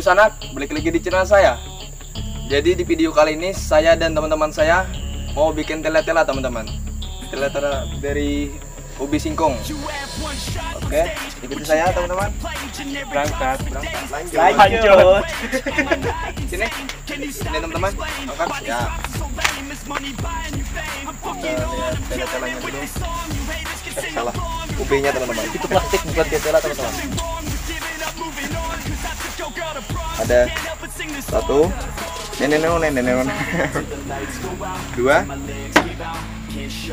Halo sanak, balik lagi di channel saya. Jadi di video kali ini saya dan teman-teman saya mau bikin tela-tela teman-teman. Tela-tela dari ubi singkong. Oke, ikuti saya teman-teman. berangkat Lanjut. lanjut Sini, sini teman-teman. Angkat. Ya. Kita lihat tela-telanya dulu. Eh, salah. Ubinya teman-teman. Itu plastik bukan tela teman-teman. Ada satu. Nenek nenek nenek dua.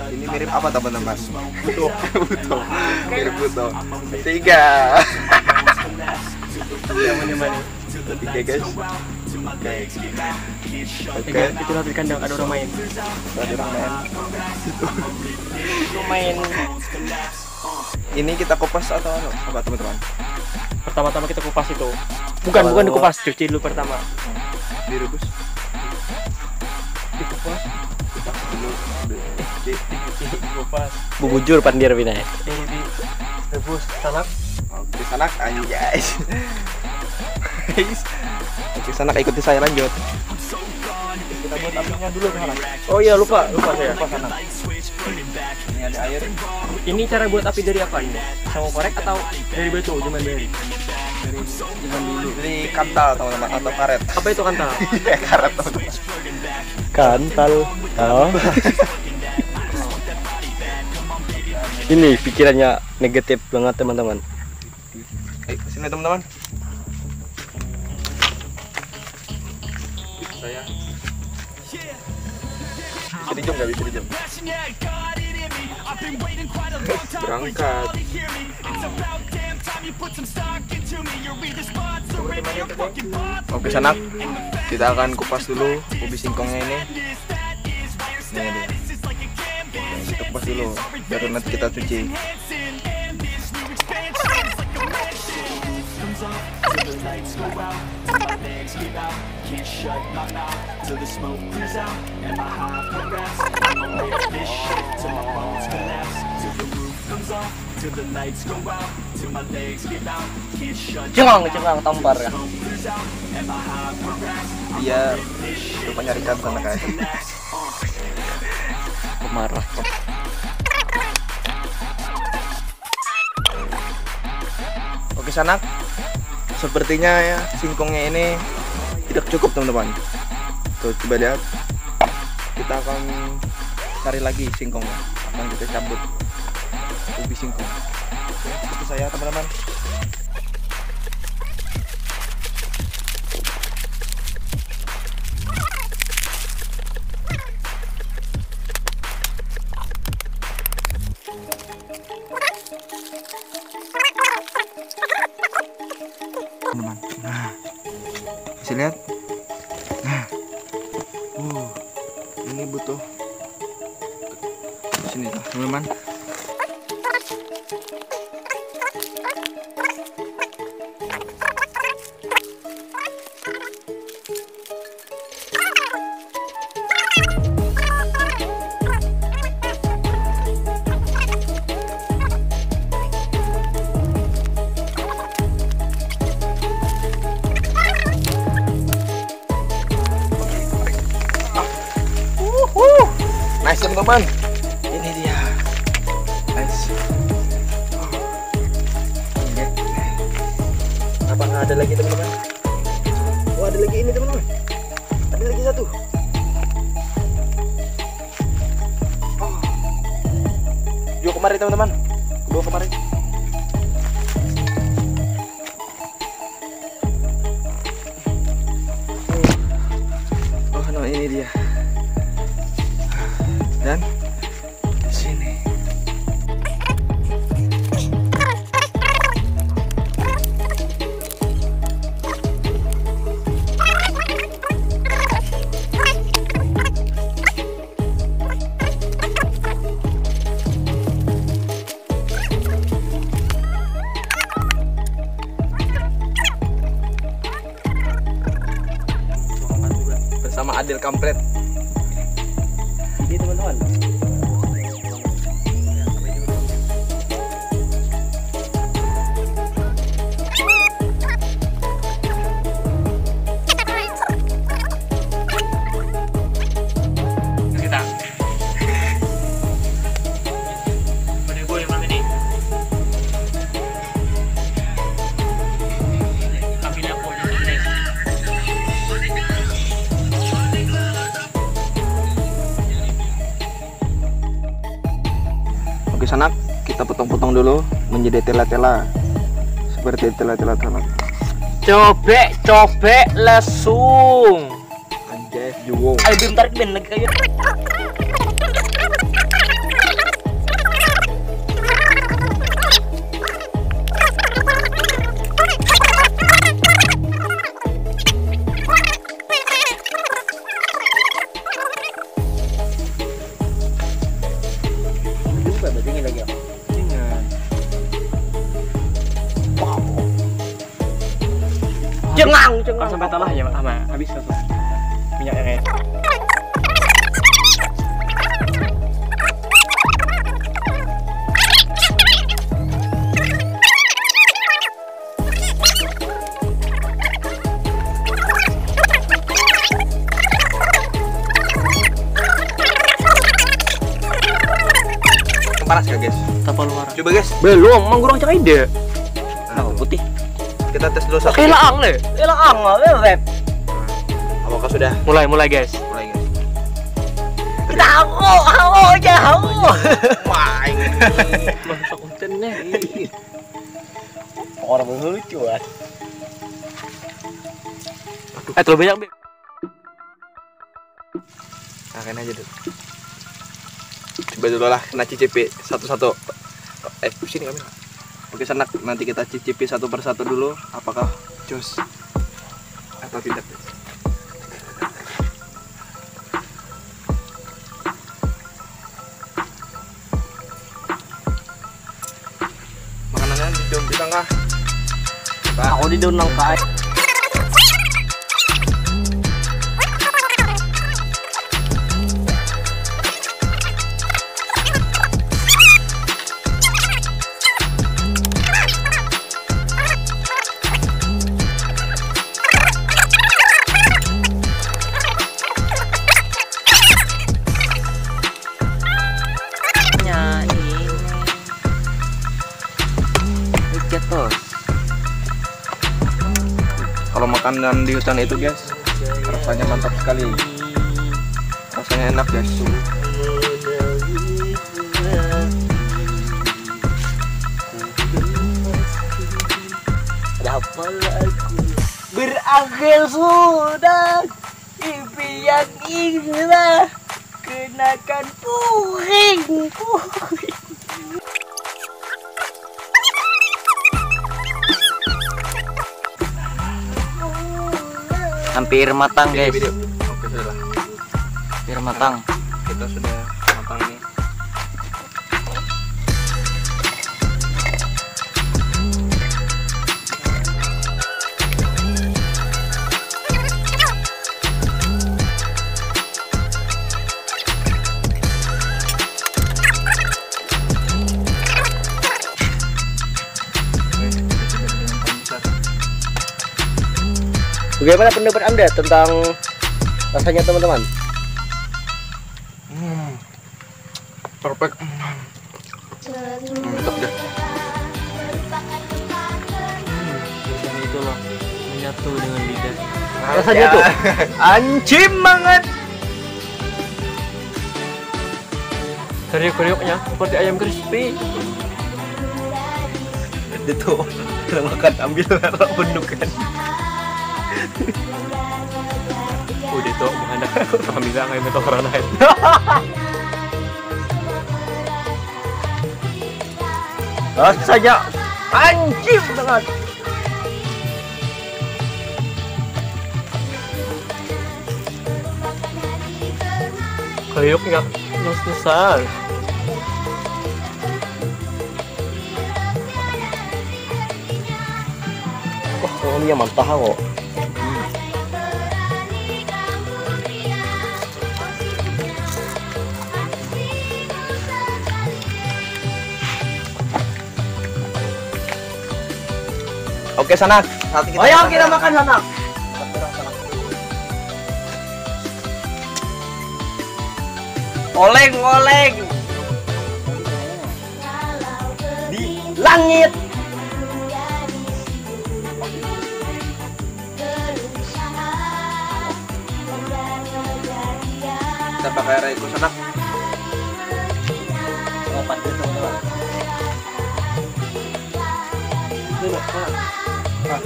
Ini mirip apa teman-teman? Butuh butuh. Mirip butuh. Tiga. Tiga guys. Oke. Oke. Itu lah di kandang ada orang main. Ada orang main. Main. Ini kita kupas atau apa apa, teman-teman? Pertama-tama kita kupas itu bukan bukan dikupas cuci dulu pertama direbus dikupas dulu di, dicuci dikupas bubujur pandir bina ya ini di rebus salak Oke, sanak anjay. Guys. Oke, sanak ikuti saya lanjut. Kita buat apinya dulu sanak. oh iya lupa lupa saya Apa sanak? Ini ada air. ini cara buat api dari apa ini sama korek atau dari batu cuman dari Dari zaman dulu. Dari kantal teman-teman atau karet. apa itu kantal Iya, karet teman-teman. kantal oh ini pikirannya negatif banget teman-teman Ayo, sini teman-teman. Saya. Bisa dijam nggak bisa dijam? Berangkat. Oke sanak, kita akan kupas dulu ubi singkongnya ini. Ini dia. Kita kupas dulu, baru nanti kita cuci. Cengang cengang tampar ya. Dia lupa nyarikan sana kayak. pemarah Oke sanak, sepertinya ya singkongnya ini tidak cukup teman-teman. Tuh coba lihat, kita akan cari lagi singkongnya. Akan kita cabut ubi singkong. Itu saya teman-teman. teman-teman. Nah, bisa lihat? Teman-teman. Ini dia. Nice. Apa ada lagi teman-teman? Oh ada lagi ini teman-teman. Ada lagi satu. Oh. Yuk kemari teman-teman. Bawa kemari. Oh, no, ini dia dan ini teman-teman sanak kita potong-potong dulu menjadi tela-tela seperti tela-tela sanak Cobek, cobek, lesung. anjay juwo Ayo tarik bim lagi kayak. Cengang, cengang. sampai telah ya sama habis langsung. Minyaknya kayak panas ya guys? Tapal luar. Coba guys. Belum, mang kurang cek ide. Kita tes dulu satu Oke, laang le. Laang, bebek. apakah sudah mulai mulai guys mulai guys Kita aku, aku aja, aku. wah ini masa kontennya Orang lucu ah. eh terlalu banyak Beb. nah aja dulu coba dulu lah kena cicipi satu-satu eh sini kami oke sanak nanti kita cicipi satu persatu dulu apakah jos atau tidak makanannya di daun pisang? Kah? Aku di daun nangka. Makanan di hutan itu guys. Rasanya mantap sekali. Rasanya enak guys. Berakhir sudah impian indah kenakan puring puring hampir matang guys. video. Oke sudah lah. Hampir matang. Kita sudah bagaimana pendapat anda tentang rasanya teman-teman Hmm. Perfect. Mantap deh. Biasanya itu loh menyatu dengan lidah rasanya tuh Anjim banget. kriuk-kriuknya seperti ayam crispy Itu kalau makan ambil rak bendukan. Udah tuh menghadap sama bisa kayak metal orang lain rasanya anjing banget kriuknya terus besar wah wanginya mantap kok Oke sanak. Nanti kita oh, ya, makan sanak. Oleng oleng. Di langit. Kita pakai rayu sanak. Oh, Rasanya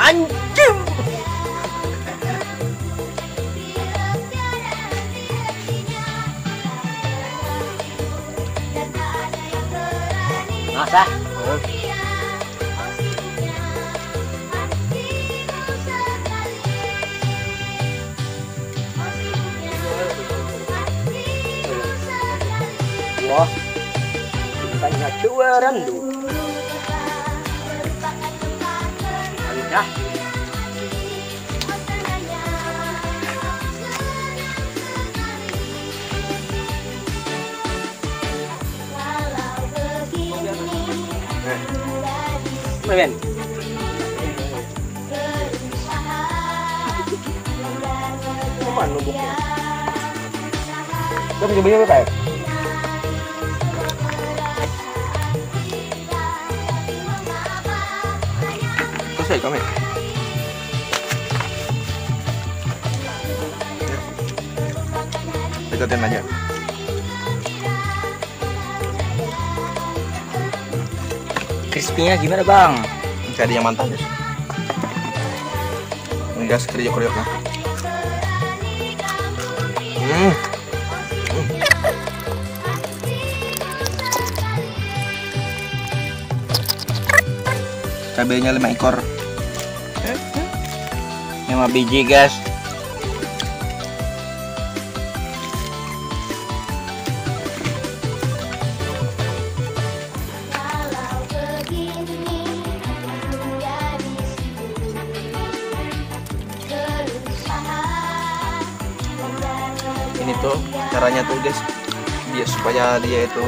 anjing. Masa? Tanya cuaran tuh. Dah. Men. Ke mana numbuknya? Kau bisa beli ya? Selesai kami. Deketin aja. Crispy-nya gimana bang? Cari yang mantap guys. Gas kriuk-kriuk lah. Hmm. Hmm. Cabenya lima ekor. 5 biji guys. Ini tuh caranya tuh guys, biar supaya dia itu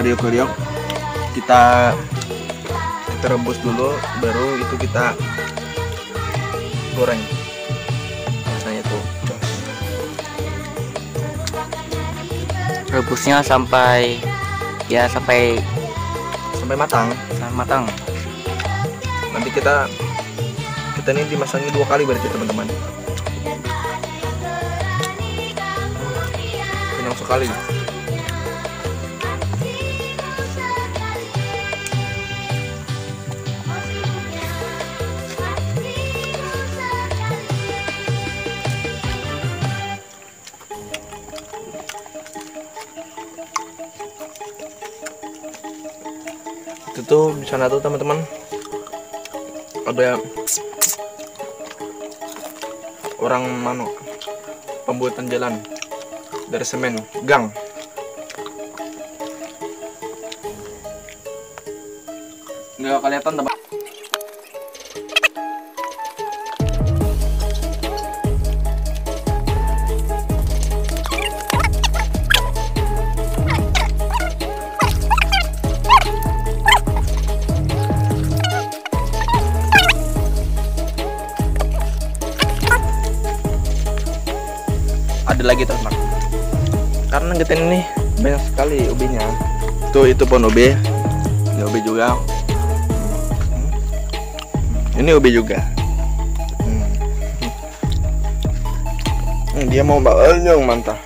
kriuk-kriuk. Kita kita rebus dulu, baru itu kita goreng. Rasanya tuh. Rebusnya sampai ya sampai sampai matang. matang. Nanti kita kita ini dimasangi dua kali berarti teman-teman. Kenyang sekali. Itu di sana tuh teman-teman. Ada orang mano pembuatan jalan dari semen gang. Nggak kelihatan teman ini. Banyak sekali ubinya tuh itu pun ubi ini ubi juga. Ini ubi juga. Hmm. Hmm, dia mau bawa yang mantap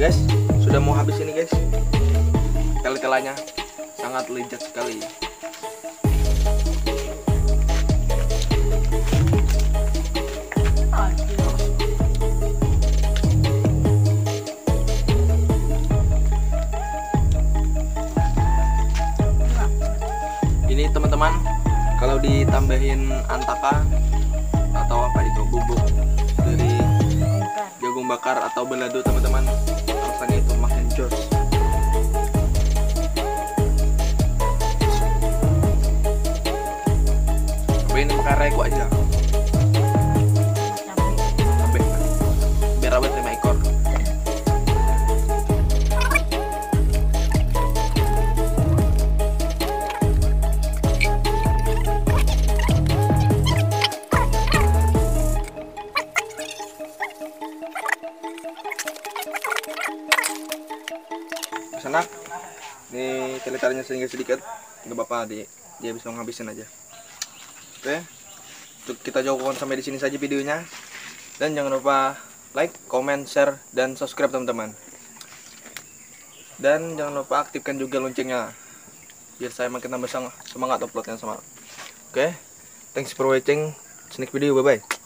guys. Sudah mau habis ini guys. Tel-telanya sangat lezat sekali. Ini teman-teman kalau ditambahin antaka atau apa itu bubuk dari jagung bakar atau belado teman-teman rego aja. Sampai biar awet lima ekor. Sana, ini teletarnya sedikit sedikit, nggak apa-apa di dia bisa ngabisin aja. Oke, Untuk kita jauhkan sampai di sini saja videonya. Dan jangan lupa like, comment, share, dan subscribe teman-teman. Dan jangan lupa aktifkan juga loncengnya biar saya makin tambah semangat uploadnya sama. Oke, thanks for watching. Next video, bye bye.